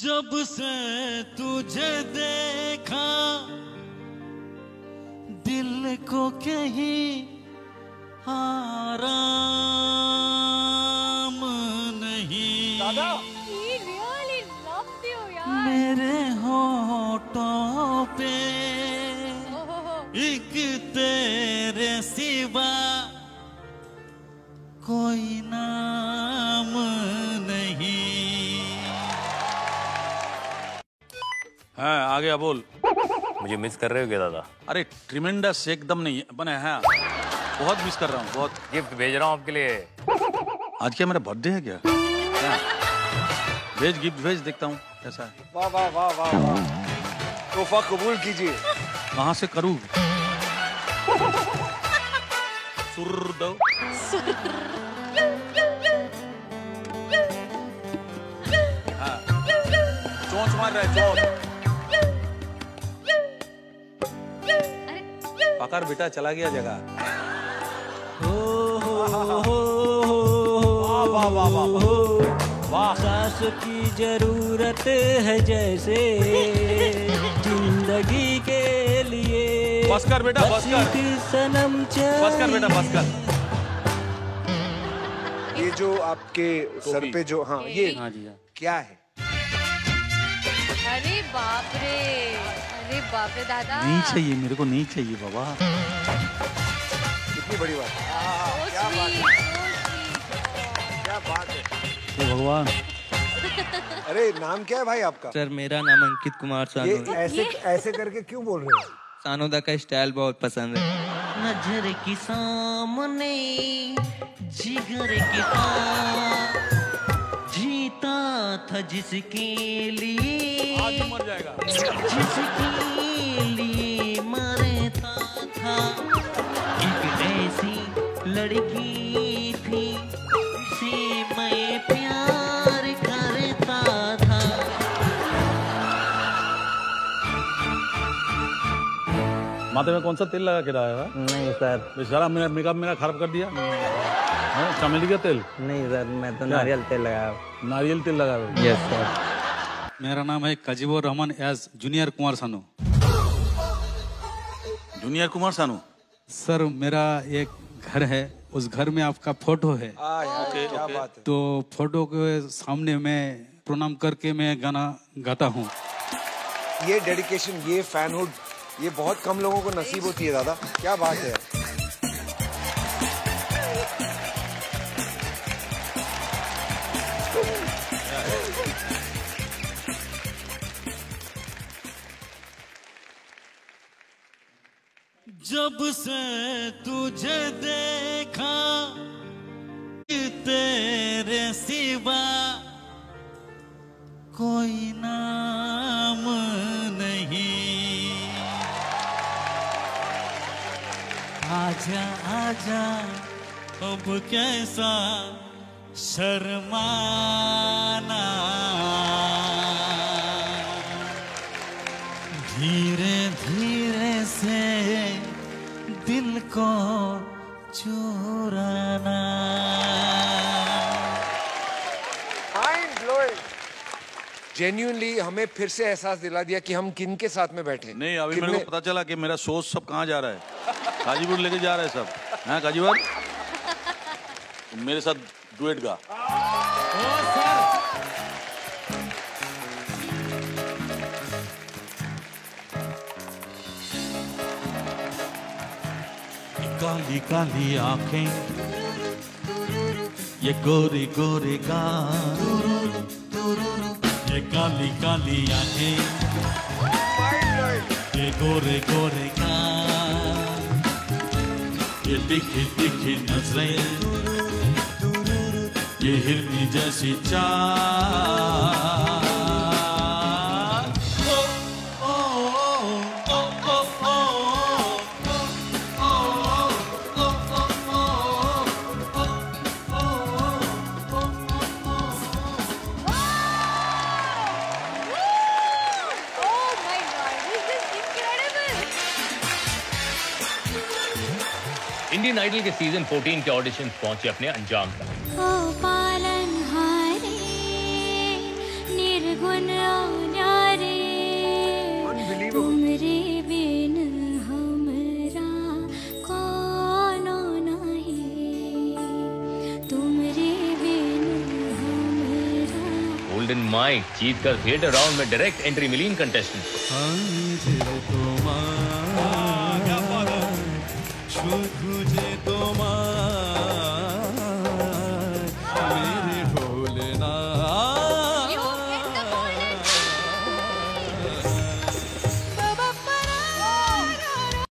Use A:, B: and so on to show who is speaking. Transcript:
A: जब से तुझे देखा दिल को कहीं आराम नहीं।
B: really
A: मेरे होठों पे एक तेरे सिवा कोई नाम
C: हाँ आ गया बोल।
D: मुझे मिस कर रहे हो क्या दादा?
C: अरे ट्रिमेंडस एकदम नहीं बने हैं। बहुत मिस कर रहा हूँ बहुत।
D: गिफ्ट भेज रहा हूँ आपके लिए।
C: आज क्या मेरा बर्थडे है क्या? क्या? भेज गिफ्ट भेज देखता हूँ कैसा है।
E: वाह वाह वाह वाह वाह। तोहफा कबूल कीजिए।
C: कहाँ से करूँ? सुर दो। हाँ। चोंच मार रहा है चोंच। पकड़ बेटा चला गया जगह।
E: वाह वाह वाह वाह वाह।
A: सांस की ज़रूरत है जैसे ज़िंदगी के लिए।
C: बस कर बेटा, बस कर।
A: सनम
C: बस कर बेटा बस कर
E: ये जो आपके सर पे जो हाँ ये
C: हाँ जी हाँ।
E: क्या है?
B: अरे बाप रे। अरे बाप रे दादा।
C: नहीं चाहिए मेरे को नहीं चाहिए बाबा।
E: कितनी बड़ी बात है। क्या बात है। क्या बात है।
C: भगवान।
E: अरे नाम क्या है भाई आपका?
F: सर मेरा नाम अंकित कुमार
E: ये
F: सानोदा
E: ऐसे ऐसे करके क्यों बोल रहे हो?
F: सानोदा का स्टाइल बहुत पसंद है।
A: नज़र की सामने जिगर के जीता था जिसके लिए
C: आज मर जाएगा।
A: जिसके लिए मरता था। एक ऐसी लड़की
C: माथे में कौन सा तेल लगा के रहा है
F: नहीं सर।
C: बेचारा मेरा मेकअप मेरा खराब कर दिया। हाँ, चमेली का तेल?
F: नहीं सर मैं तो नारियल तेल लगाया
C: नारियल तेल लगा
F: यस सर
G: मेरा नाम है Kajibur Rahman as junior Kumar Sanu.
C: Junior Kumar सानू?
G: सर मेरा एक घर है। उस घर में आपका फ़ोटो है।
E: आ यार क्या बात है।
G: तो फ़ोटो के सामने मैं प्रणाम करके मैं गाना गाता हूँ।
E: ये डेडिकेशन ये फैनहुड ये बहुत कम लोगों को नसीब होती है, दादा। क्या बात है?
A: जब से तुझे देखा तेरे सिवा आजा आजा अब कैसा शर्माना। धीरे धीरे से दिल को चुराना
E: जेन्यूनली हमें फिर से एहसास दिला दिया कि हम किन के साथ में बैठे
C: नहीं अभी मेरे को पता चला कि मेरा सोच सब कहाँ जा रहा है? गाजीपुर लेके जा रहा है सब। हाँ गाजीपुर मेरे साथ डुएट गा।
A: काली काली आँखें ये गोरी गोरी गाल। काली काली आँखें। ये गोरे गोरे गाल ये तिखी तिखी नज़रें। ये हिरनी जैसी चाल।
D: इंडियन आइडल के सीज़न 14 के ऑडिशन पहुँचे अपने अंजाम
A: गोल्डन माइक जीत कर थिएटर राउंड में डायरेक्ट एंट्री मिली इन कंटेस्टेंट